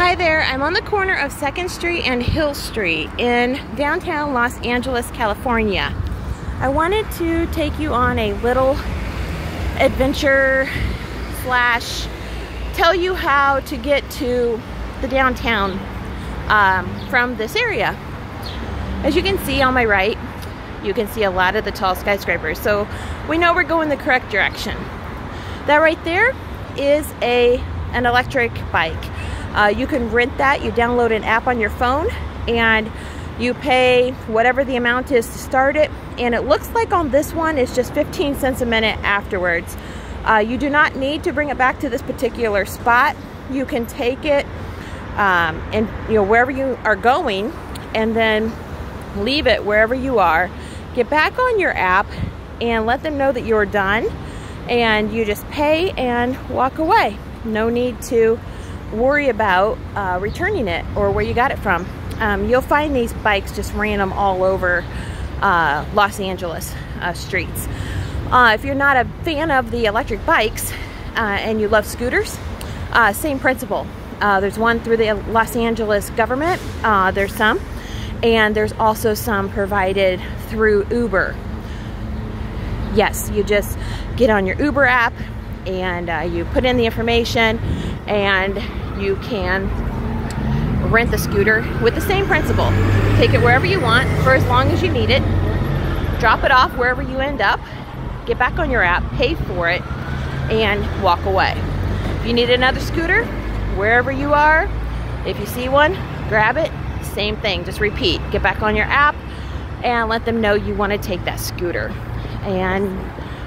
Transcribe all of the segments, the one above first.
Hi there, I'm on the corner of 2nd Street and Hill Street in downtown Los Angeles, California. I wanted to take you on a little adventure slash tell you how to get to the downtown um, from this area. As you can see on my right, you can see a lot of the tall skyscrapers. So we know we're going the correct direction. That right there is a an electric bike. Uh, you can rent that. You download an app on your phone and you pay whatever the amount is to start it. And it looks like on this one it's just 15 cents a minute afterwards. Uh, you do not need to bring it back to this particular spot. You can take it um, and you know wherever you are going and then leave it wherever you are. Get back on your app and let them know that you're done and you just pay and walk away. No need to worry about uh, returning it or where you got it from. Um, you'll find these bikes just random all over uh, Los Angeles uh, streets. Uh, if you're not a fan of the electric bikes uh, and you love scooters, uh, same principle. there's one through the Los Angeles government, there's some, and there's also some provided through Uber. Yes, you just get on your Uber app and you put in the information and you can rent the scooter with the same principle. Take it wherever you want for as long as you need it, drop it off wherever you end up, get back on your app, pay for it, and walk away. If you need another scooter, wherever you are, if you see one, grab it, same thing, just repeat. Get back on your app and let them know you want to take that scooter and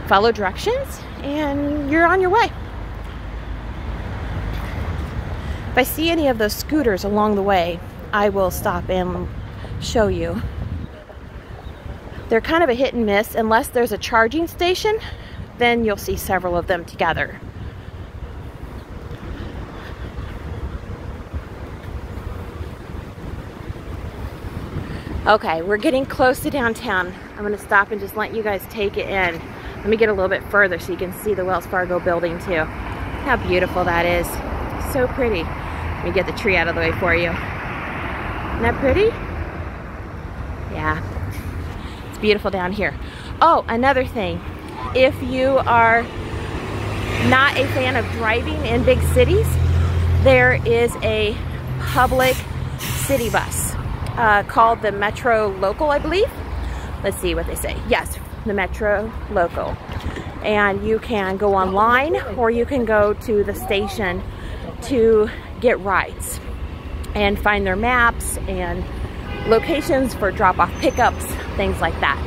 follow directions and you're on your way. If I see any of those scooters along the way, I will stop and show you. They're kind of a hit and miss. Unless there's a charging station, then you'll see several of them together. Okay, we're getting close to downtown. I'm gonna stop and just let you guys take it in. Let me get a little bit further so you can see the Wells Fargo building too. How beautiful that is. So pretty. Let me get the tree out of the way for you. Isn't that pretty? Yeah. It's beautiful down here. Oh, another thing. If you are not a fan of driving in big cities, there is a public city bus uh, called the Metro Local, I believe. Let's see what they say. Yes, the Metro Local. And you can go online or you can go to the station to get rides and find their maps and locations for drop-off pickups, things like that.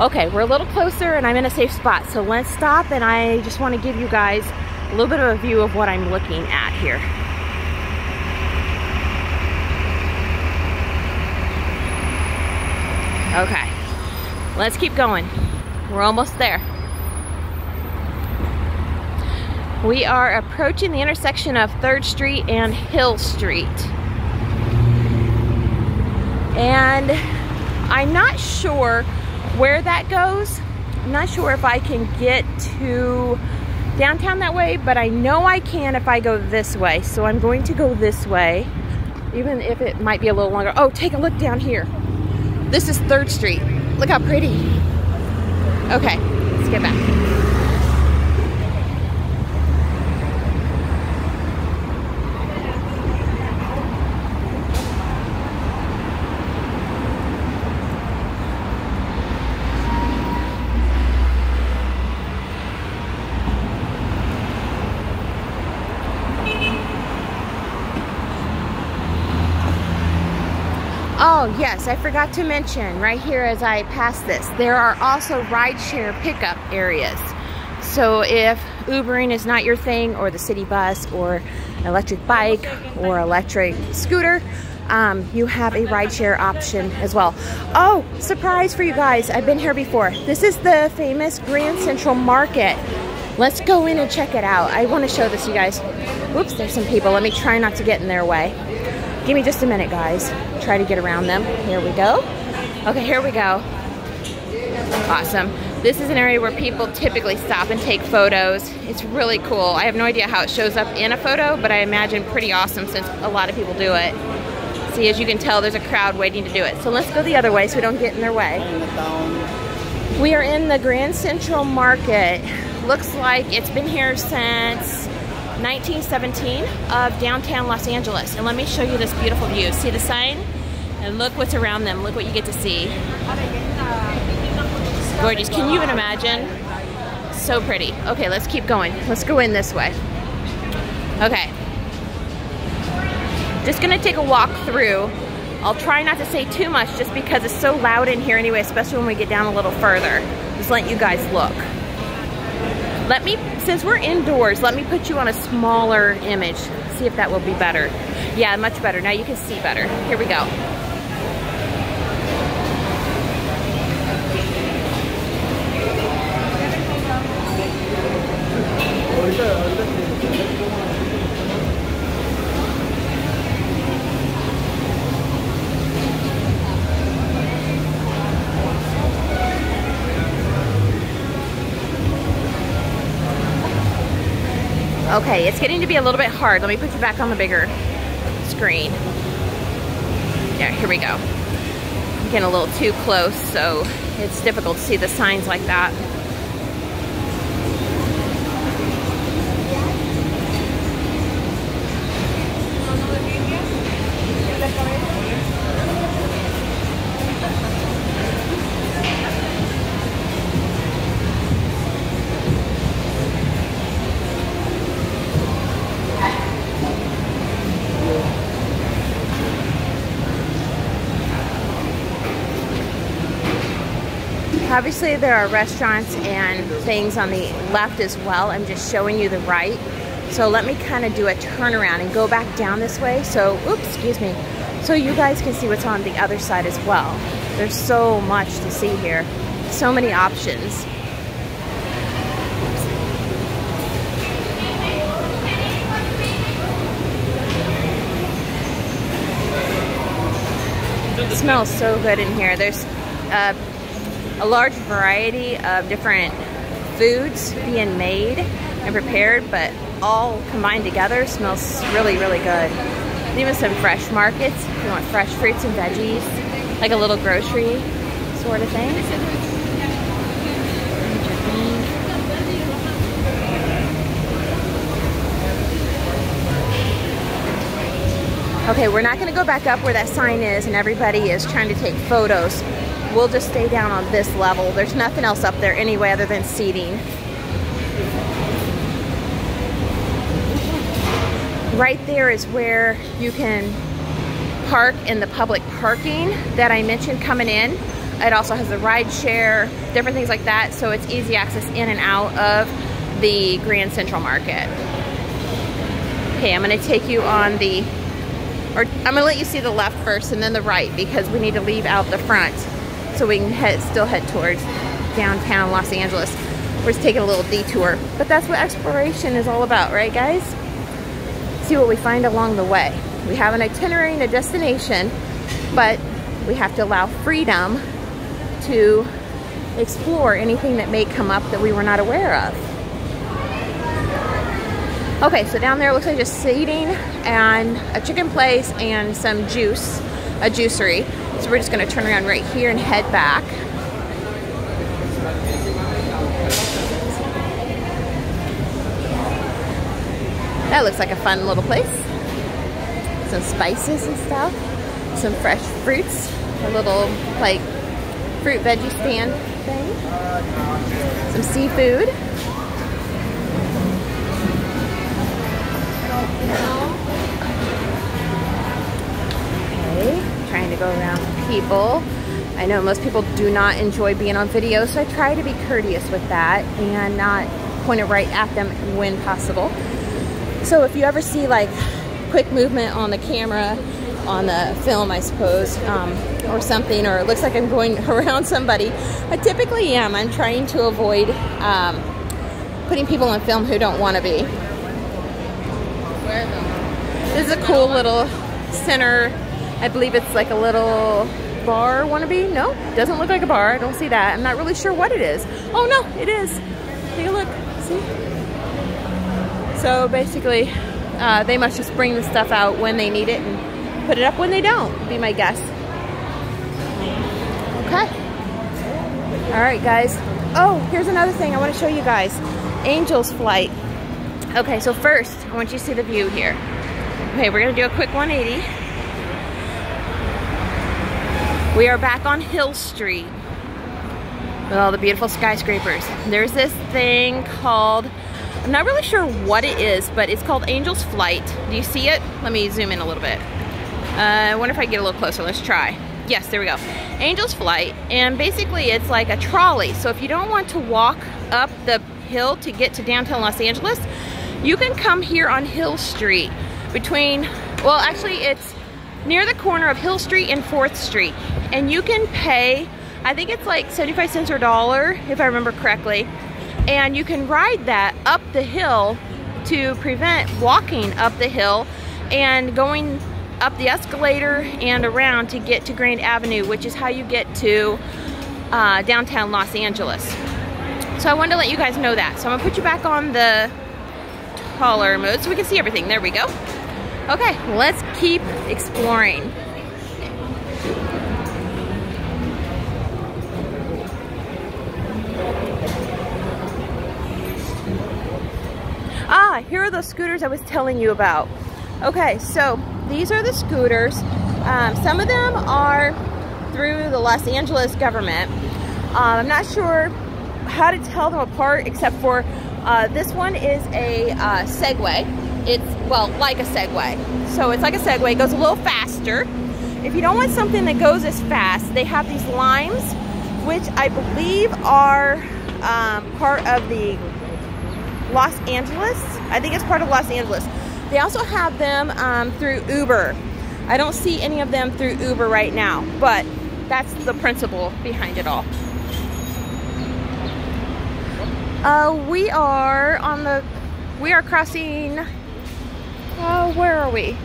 Okay, we're a little closer and I'm in a safe spot. So let's stop and I just want to give you guys a little bit of a view of what I'm looking at here. Okay, let's keep going. We're almost there. We are approaching the intersection of 3rd Street and Hill Street. And I'm not sure where that goes. I'm not sure if I can get to downtown that way, but I know I can if I go this way. So I'm going to go this way, even if it might be a little longer. Oh, take a look down here. This is 3rd Street. Look how pretty. Okay, let's get back. Oh yes, I forgot to mention right here as I pass this, there are also rideshare pickup areas. So if Ubering is not your thing or the city bus or electric bike or electric scooter, um, you have a rideshare option as well. Oh, surprise for you guys. I've been here before. This is the famous Grand Central Market. Let's go in and check it out. I want to show this you guys. Oops, there's some people. Let me try not to get in their way. Give me just a minute, guys. Try to get around them. Here we go. Okay, here we go. Awesome. This is an area where people typically stop and take photos. It's really cool. I have no idea how it shows up in a photo, but I imagine pretty awesome since a lot of people do it. See, as you can tell, there's a crowd waiting to do it. So let's go the other way so we don't get in their way. We are in the Grand Central Market. Looks like it's been here since 1917 of downtown Los Angeles. And let me show you this beautiful view. See the sign? And look what's around them. Look what you get to see gorgeous. Can you even imagine? So pretty. Okay, let's keep going. Let's go in this way. Okay. Just gonna take a walk through. I'll try not to say too much just because it's so loud in here anyway, especially when we get down a little further. Just let you guys look. Let me, since we're indoors, let me put you on a smaller image. See if that will be better. Yeah, much better. Now you can see better. Here we go. Okay, it's getting to be a little bit hard. Let me put you back on the bigger screen. Yeah, here we go. I'm getting a little too close, so it's difficult to see the signs like that. Obviously there are restaurants and things on the left as well. I'm just showing you the right. So let me kind of do a turnaround and go back down this way. So, oops, excuse me. So you guys can see what's on the other side as well. There's so much to see here. So many options. It smells so good in here. There's uh, a large variety of different foods being made and prepared, but all combined together smells really, really good. Even some fresh markets, if you want fresh fruits and veggies, like a little grocery sort of thing. Okay, we're not gonna go back up where that sign is and everybody is trying to take photos we'll just stay down on this level. There's nothing else up there anyway other than seating. Right there is where you can park in the public parking that I mentioned coming in. It also has the ride share, different things like that, so it's easy access in and out of the Grand Central Market. Okay, I'm gonna take you on the, or I'm gonna let you see the left first and then the right because we need to leave out the front so we can head, still head towards downtown Los Angeles. We're just taking a little detour. But that's what exploration is all about, right guys? See what we find along the way. We have an itinerary and a destination, but we have to allow freedom to explore anything that may come up that we were not aware of. Okay, so down there looks like just seating and a chicken place and some juice, a juicery. So we're just gonna turn around right here and head back. That looks like a fun little place. Some spices and stuff. Some fresh fruits. A little like fruit veggie stand thing. Some seafood. Go around people. I know most people do not enjoy being on video, so I try to be courteous with that and not point it right at them when possible. So if you ever see like quick movement on the camera, on the film, I suppose, um, or something, or it looks like I'm going around somebody, I typically am. I'm trying to avoid um, putting people on film who don't want to be. This is a cool little center I believe it's like a little bar wannabe. No, doesn't look like a bar. I don't see that. I'm not really sure what it is. Oh no, it is. Take a look. See? So basically, uh, they must just bring the stuff out when they need it and put it up when they don't, be my guess. Okay. All right, guys. Oh, here's another thing I want to show you guys. Angel's Flight. Okay, so first, I want you to see the view here. Okay, we're gonna do a quick 180. We are back on Hill Street with all the beautiful skyscrapers. There's this thing called, I'm not really sure what it is, but it's called Angel's Flight. Do you see it? Let me zoom in a little bit. Uh, I wonder if I get a little closer. Let's try. Yes, there we go. Angel's Flight, and basically it's like a trolley. So if you don't want to walk up the hill to get to downtown Los Angeles, you can come here on Hill Street between, well actually it's near the corner of Hill Street and 4th Street. And you can pay, I think it's like 75 cents or a dollar, if I remember correctly. And you can ride that up the hill to prevent walking up the hill and going up the escalator and around to get to Grand Avenue, which is how you get to uh, downtown Los Angeles. So I wanted to let you guys know that. So I'm gonna put you back on the taller mode so we can see everything. There we go. Okay, let's keep exploring. Ah, here are those scooters I was telling you about. Okay, so these are the scooters. Um, some of them are through the Los Angeles government. Um, I'm not sure how to tell them apart except for uh, this one is a uh, Segway. It's, well, like a Segway. So it's like a Segway, it goes a little faster. If you don't want something that goes as fast, they have these limes, which I believe are um, part of the Los Angeles. I think it's part of Los Angeles. They also have them um, through Uber. I don't see any of them through Uber right now, but that's the principle behind it all. Uh, we are on the, we are crossing, uh, where are we?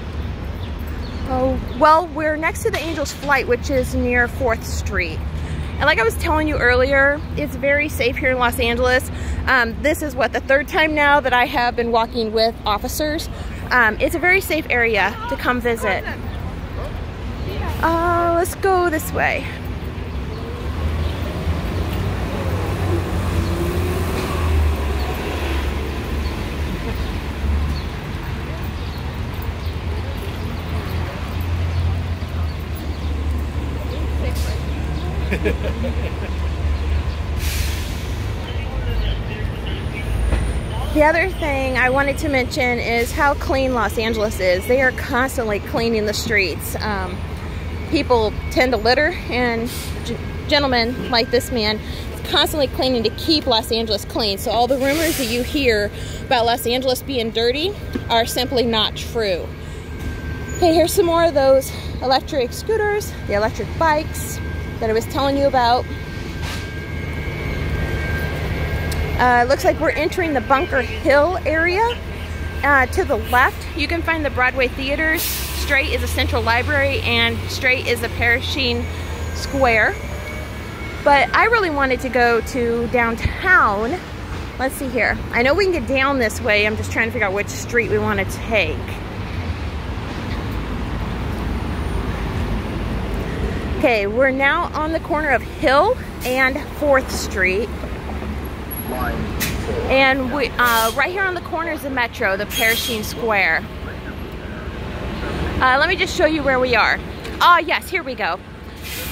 Oh, well, we're next to the Angel's Flight, which is near 4th Street. And like I was telling you earlier, it's very safe here in Los Angeles. Um, this is what, the third time now that I have been walking with officers. Um, it's a very safe area to come visit. Uh, let's go this way. The other thing I wanted to mention is how clean Los Angeles is. They are constantly cleaning the streets. Um, people tend to litter and gentlemen like this man is constantly cleaning to keep Los Angeles clean. So all the rumors that you hear about Los Angeles being dirty are simply not true. Okay, here's some more of those electric scooters, the electric bikes that I was telling you about. Uh, looks like we're entering the Bunker Hill area. Uh, to the left, you can find the Broadway Theaters. Straight is a Central Library and straight is a Pershing Square. But I really wanted to go to downtown. Let's see here. I know we can get down this way. I'm just trying to figure out which street we want to take. Okay, we're now on the corner of Hill and 4th Street. And we, uh, right here on the corner is the Metro, the Pershing Square. Uh, let me just show you where we are. Oh yes, here we go.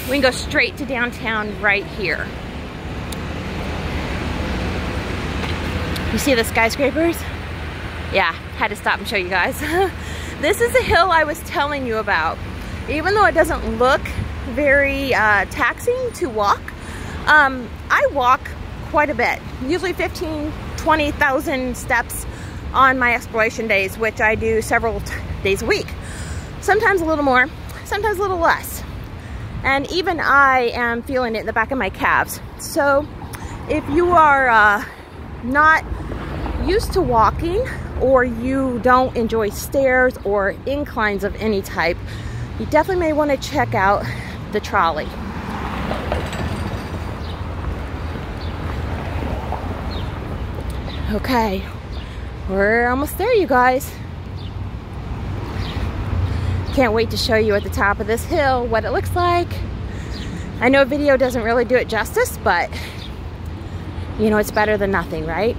We can go straight to downtown right here. You see the skyscrapers? Yeah, had to stop and show you guys. this is the hill I was telling you about. Even though it doesn't look very uh, taxing to walk, um, I walk quite a bit, usually 15, 20,000 steps on my exploration days, which I do several days a week. Sometimes a little more, sometimes a little less. And even I am feeling it in the back of my calves. So if you are uh, not used to walking or you don't enjoy stairs or inclines of any type, you definitely may want to check out the trolley. Okay, we're almost there, you guys. Can't wait to show you at the top of this hill what it looks like. I know video doesn't really do it justice, but you know, it's better than nothing, right?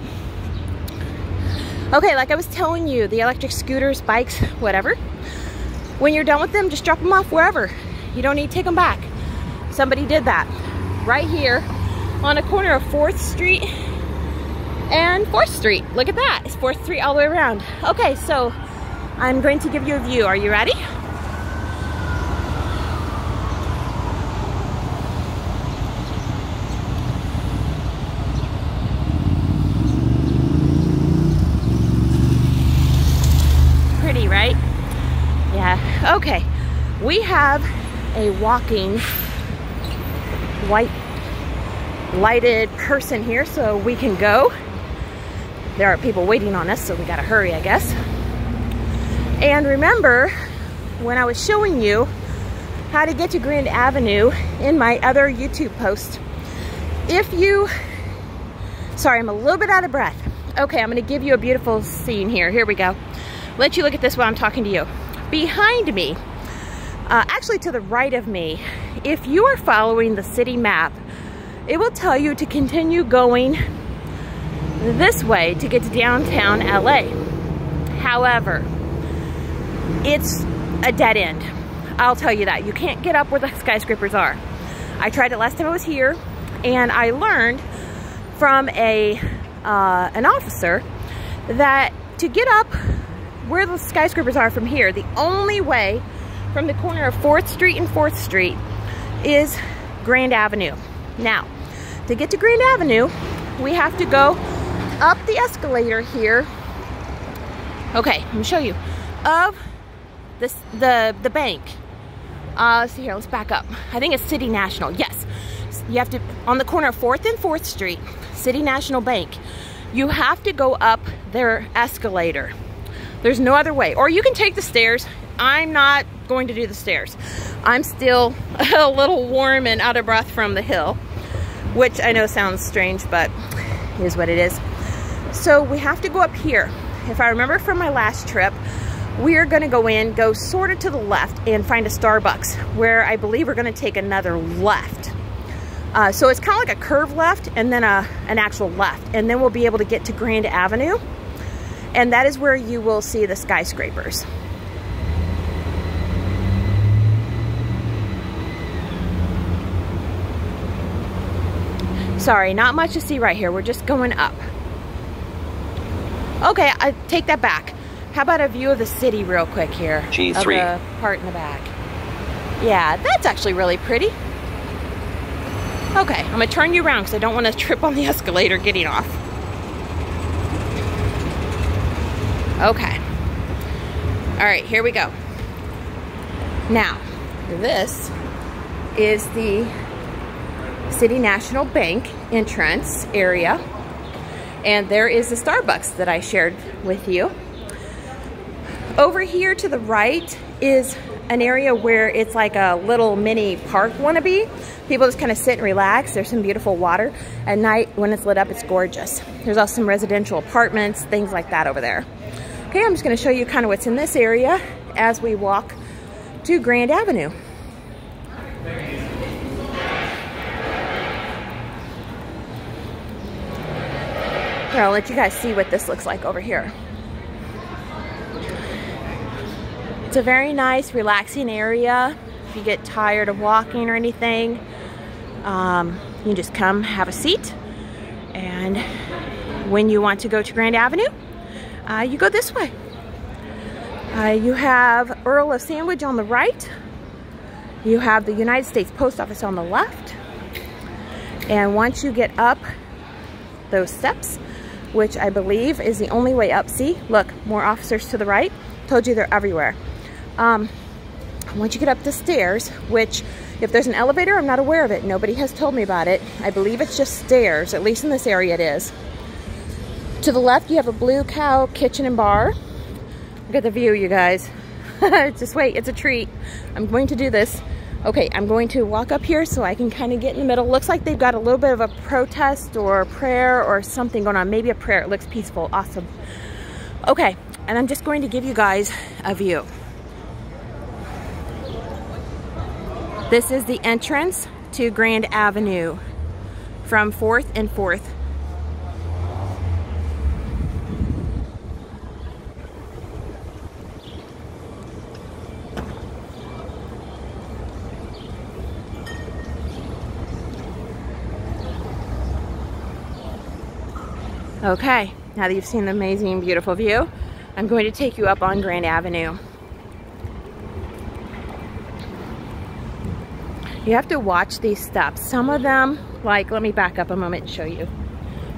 Okay, like I was telling you, the electric scooters, bikes, whatever, when you're done with them, just drop them off wherever. You don't need to take them back. Somebody did that right here on a corner of 4th Street and 4th Street. Look at that. It's 4th Street all the way around. Okay, so I'm going to give you a view. Are you ready? Pretty, right? Yeah, okay. We have a walking white lighted person here so we can go. There are people waiting on us, so we gotta hurry, I guess. And remember, when I was showing you how to get to Grand Avenue in my other YouTube post, if you, sorry, I'm a little bit out of breath. Okay, I'm gonna give you a beautiful scene here. Here we go. Let you look at this while I'm talking to you. Behind me, uh, actually to the right of me, if you are following the city map, it will tell you to continue going this way to get to downtown LA. However, it's a dead end. I'll tell you that. You can't get up where the skyscrapers are. I tried it last time I was here and I learned from a uh, an officer that to get up where the skyscrapers are from here, the only way from the corner of 4th Street and 4th Street is Grand Avenue. Now, to get to Grand Avenue, we have to go up the escalator here. Okay, let me show you. Of this, the, the bank. Uh, let's see here, let's back up. I think it's City National, yes. You have to, on the corner of 4th and 4th Street, City National Bank, you have to go up their escalator. There's no other way. Or you can take the stairs. I'm not going to do the stairs. I'm still a little warm and out of breath from the hill, which I know sounds strange, but is what it is. So we have to go up here. If I remember from my last trip, we're gonna go in, go sort of to the left and find a Starbucks where I believe we're gonna take another left. Uh, so it's kind of like a curve left and then a, an actual left. And then we'll be able to get to Grand Avenue. And that is where you will see the skyscrapers. Sorry, not much to see right here. We're just going up. Okay, I take that back. How about a view of the city real quick here? G3. Of the part in the back. Yeah, that's actually really pretty. Okay, I'm gonna turn you around because I don't want to trip on the escalator getting off. Okay. All right, here we go. Now, this is the City National Bank entrance area. And there is the Starbucks that I shared with you. Over here to the right is an area where it's like a little mini park wannabe. People just kind of sit and relax. There's some beautiful water. At night, when it's lit up, it's gorgeous. There's also some residential apartments, things like that over there. Okay, I'm just gonna show you kind of what's in this area as we walk to Grand Avenue. Here, I'll let you guys see what this looks like over here. It's a very nice, relaxing area. If you get tired of walking or anything, um, you can just come have a seat. And when you want to go to Grand Avenue, uh, you go this way. Uh, you have Earl of Sandwich on the right. You have the United States Post Office on the left. And once you get up those steps, which I believe is the only way up. See, look, more officers to the right. Told you they're everywhere. Um, once you get up the stairs, which if there's an elevator, I'm not aware of it. Nobody has told me about it. I believe it's just stairs, at least in this area it is. To the left, you have a Blue Cow Kitchen and Bar. Look at the view, you guys. just wait, it's a treat. I'm going to do this Okay, I'm going to walk up here so I can kind of get in the middle. Looks like they've got a little bit of a protest or prayer or something going on. Maybe a prayer. It looks peaceful. Awesome. Okay, and I'm just going to give you guys a view. This is the entrance to Grand Avenue from 4th and 4th. Okay, now that you've seen the amazing, beautiful view, I'm going to take you up on Grand Avenue. You have to watch these steps. Some of them, like, let me back up a moment and show you.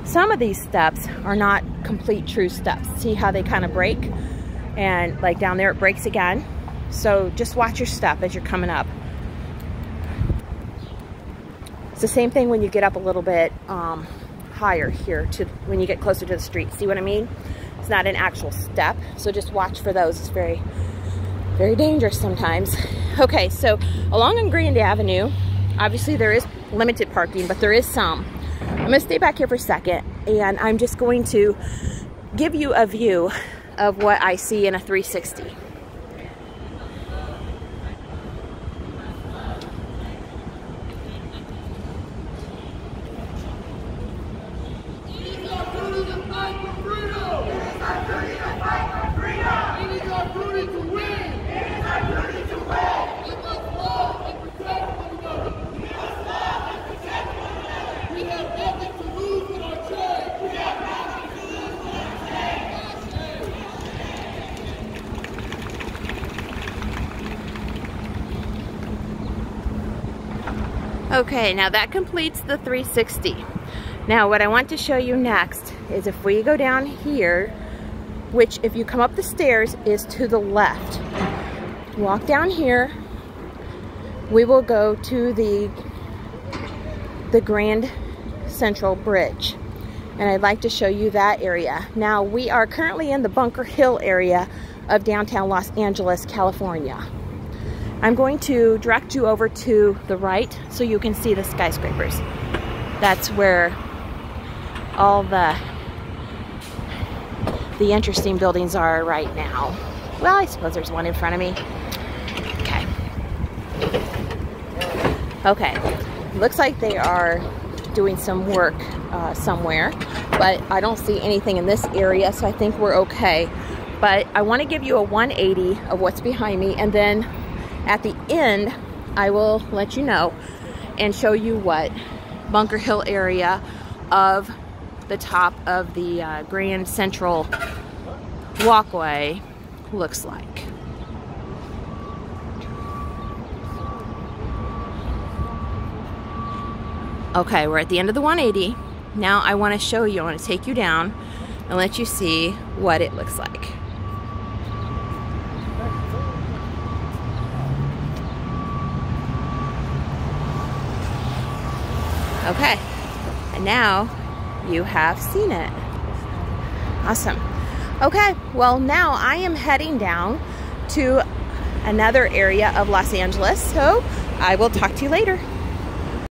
Some of these steps are not complete true steps. See how they kind of break? And like down there, it breaks again. So just watch your step as you're coming up. It's the same thing when you get up a little bit um, higher here to when you get closer to the street. See what I mean? It's not an actual step, so just watch for those. It's very, very dangerous sometimes. Okay, so along on Grand Avenue, obviously there is limited parking, but there is some. I'm gonna stay back here for a second, and I'm just going to give you a view of what I see in a 360. Okay, now that completes the 360. Now what I want to show you next is if we go down here, which if you come up the stairs is to the left. Walk down here, we will go to the, the Grand Central Bridge. And I'd like to show you that area. Now we are currently in the Bunker Hill area of downtown Los Angeles, California. I'm going to direct you over to the right so you can see the skyscrapers. That's where all the the interesting buildings are right now. Well, I suppose there's one in front of me. Okay. Okay. Looks like they are doing some work uh, somewhere, but I don't see anything in this area, so I think we're okay. But I want to give you a 180 of what's behind me, and then at the end, I will let you know and show you what Bunker Hill area of the top of the uh, Grand Central walkway looks like. Okay, we're at the end of the 180. Now I want to show you, I want to take you down and let you see what it looks like. Okay, and now you have seen it. Awesome. Okay, well now I am heading down to another area of Los Angeles, so I will talk to you later.